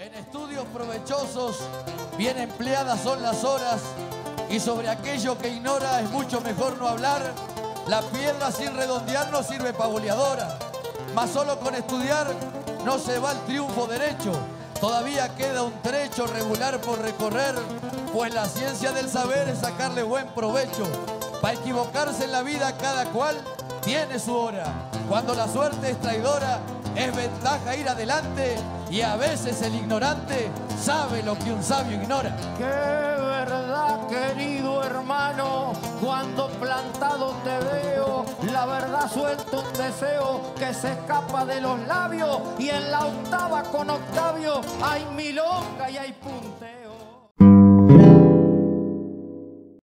En estudios provechosos, bien empleadas son las horas y sobre aquello que ignora es mucho mejor no hablar. La piedra sin redondear no sirve para boleadora, mas solo con estudiar no se va al triunfo derecho. Todavía queda un trecho regular por recorrer, pues la ciencia del saber es sacarle buen provecho. Para equivocarse en la vida cada cual tiene su hora. Cuando la suerte es traidora, es ventaja ir adelante y a veces el ignorante sabe lo que un sabio ignora. Qué verdad, querido hermano, cuando plantado te veo, la verdad suelto un deseo que se escapa de los labios y en la octava con Octavio hay milonga y hay punte.